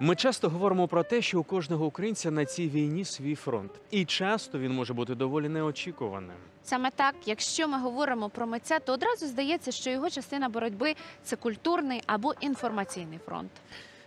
Ми часто говоримо про те, що у кожного українця на цій війні свій фронт, і часто він може бути доволі неочікуваним. Саме так, якщо ми говоримо про митця, то одразу здається, що його частина боротьби це культурний або інформаційний фронт.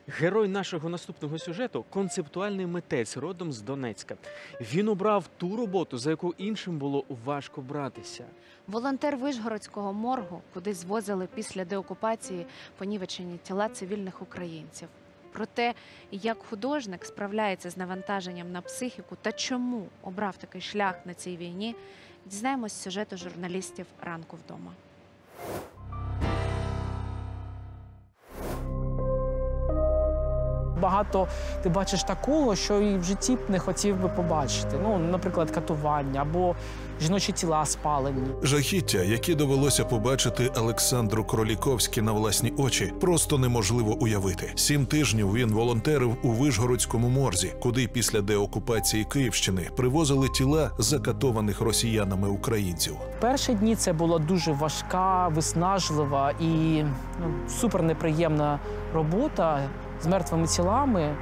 Герой нашого наступного сюжету концептуальний митець родом з Донецька. Він обрав ту роботу, за яку іншим було важко братися. Волонтер Вишгородського моргу, куди звозили після деокупації понівечені тіла цивільних українців. Про те, як художник справляється з навантаженням на психіку та чому обрав такий шлях на цій війні, дізнаємось сюжету журналістів ранку вдома. Багато ти бачиш такого, що і в житті б не хотів би побачити. Ну, наприклад, катування або жіночі тіла спалені. Жахіття, які довелося побачити Олександру Кроліковській на власні очі, просто неможливо уявити. Сім тижнів він волонтерив у Вишгородському морзі, куди після деокупації Київщини привозили тіла закатованих росіянами українців. Перші дні це була дуже важка, виснажлива і ну, супер неприємна робота з мертвими тілами.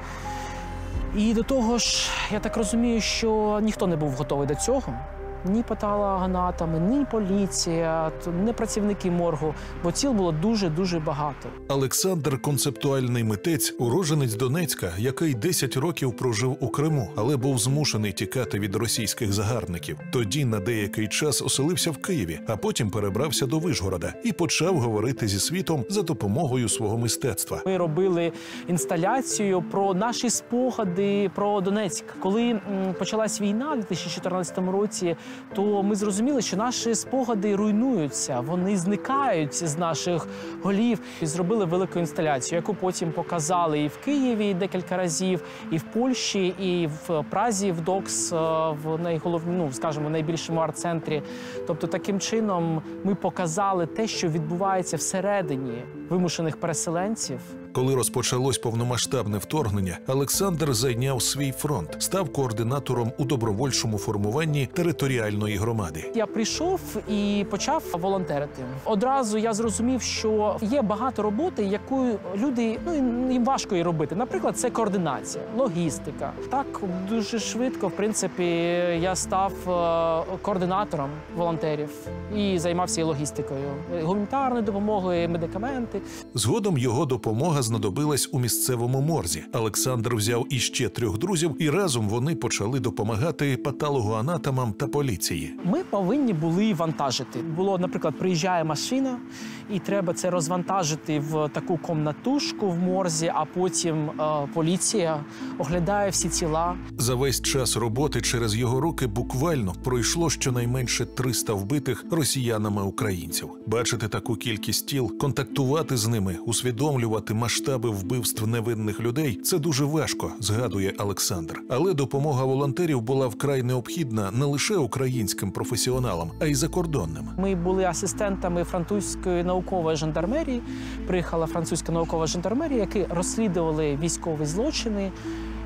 І до того ж, я так розумію, що ніхто не був готовий до цього. Ні патологоанатоми, ні поліція, ні працівники моргу, бо тіл було дуже дуже багато. Олександр концептуальний митець, уроженець Донецька, який 10 років прожив у Криму, але був змушений тікати від російських загарбників. Тоді на деякий час оселився в Києві, а потім перебрався до Вишгорода і почав говорити зі світом за допомогою свого мистецтва. Ми робили інсталяцію про наші спогади про Донецьк. Коли почалась війна у 2014 році, то ми зрозуміли, що наші спогади руйнуються, вони зникають з наших голів. І зробили велику інсталяцію, яку потім показали і в Києві декілька разів, і в Польщі, і в Празі, в Докс, е, в найголовні, ну скажімо, найбільшому арт-центрі. Тобто, таким чином ми показали те, що відбувається всередині вимушених переселенців. Коли розпочалось повномасштабне вторгнення, Олександр зайняв свій фронт, став координатором у добровольчому формуванні територіальної громади. Я прийшов і почав волонтерити. Одразу я зрозумів, що є багато роботи, яку люди ну їм важко її робити. Наприклад, це координація, логістика. Так дуже швидко, в принципі, я став е, координатором волонтерів і займався і логістикою, гуманітарною допомогою, медикаменти. Згодом його допомога знадобилась у місцевому морзі. Олександр взяв іще трьох друзів, і разом вони почали допомагати патологоанатомам та поліції. Ми повинні були вантажити. Було, наприклад, приїжджає машина, і треба це розвантажити в таку комнатушку в морзі, а потім е, поліція оглядає всі тіла. За весь час роботи через його руки буквально пройшло щонайменше 300 вбитих росіянами українців. Бачити таку кількість тіл, контактувати з ними, усвідомлювати масштаби вбивств невинних людей це дуже важко, згадує Олександр. Але допомога волонтерів була вкрай необхідна не лише українським професіоналам, а й закордонним. Ми були асистентами французької наукової жандармерії. Приїхала французька наукова жандармерія, які розслідували військові злочини.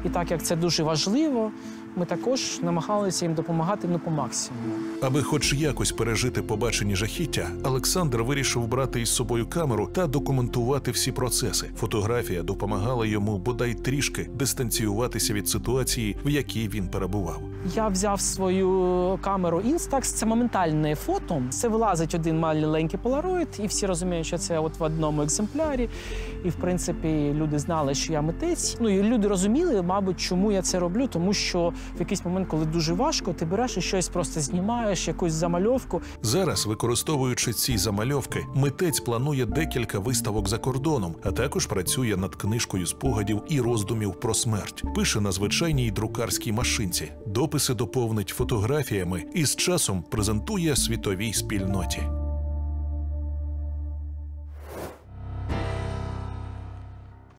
І так як це дуже важливо, ми також намагалися їм допомагати ну, по максимуму. Аби хоч якось пережити побачені жахіття, Олександр вирішив брати із собою камеру та документувати всі процеси. Фотографія допомагала йому бодай трішки дистанціюватися від ситуації, в якій він перебував. Я взяв свою камеру Instax, це моментальне фото. Це вилазить один маленький полароїд, і всі розуміють, що це от в одному екземплярі. І в принципі люди знали, що я митець. Ну і люди розуміли, мабуть, чому я це роблю, тому що в якийсь момент, коли дуже важко, ти береш і щось просто знімаєш, якусь замальовку. Зараз, використовуючи ці замальовки, митець планує декілька виставок за кордоном, а також працює над книжкою спогадів і роздумів про смерть. Пише на звичайній друкарській машинці. Дописи доповнить фотографіями і з часом презентує світовій спільноті.